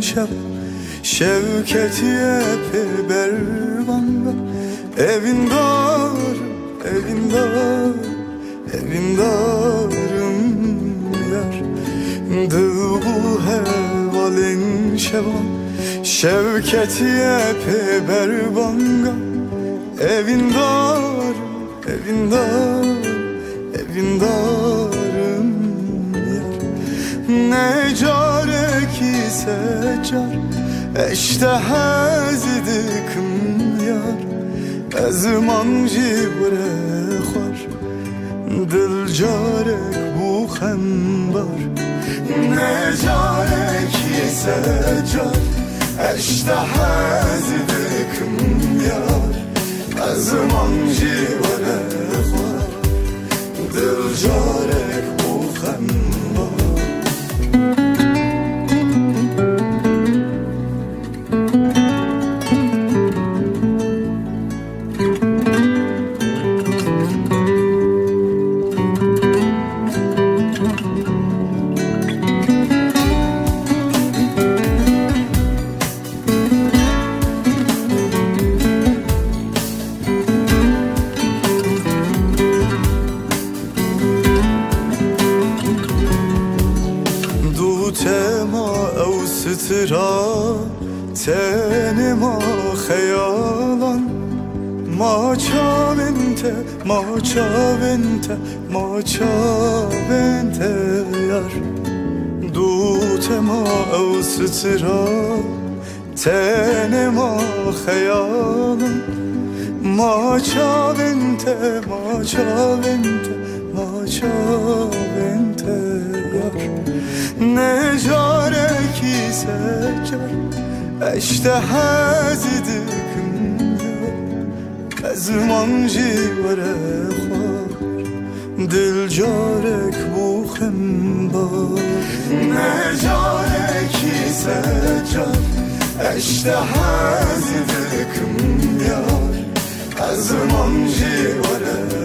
şeb Şevketiye pe bervanga Evin dar, evin dar, evin darım yar. Dıl bu hevalin şevan Şevketiye pe berbanga. Evin dar, evin dar, evin darım ki secar Eşte hezidikim yar Ezman jibre xwar Dil carek bu xembar Ne carek secar Eşte hezidikim yar Ezman jibre hatıra Tenim ah heyalan Maçavente, maçavente, maçavente yar. Dutema sıtıra Tenim ah heyalan Maçavente, maçavente, maçavente yar. شجر اشتهزدك از منجی وره خوار دل جارک بوخم با نه جارکی سجار اشتهزدك یار از منجی وره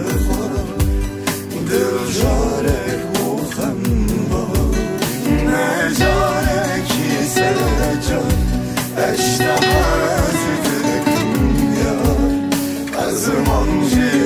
정신.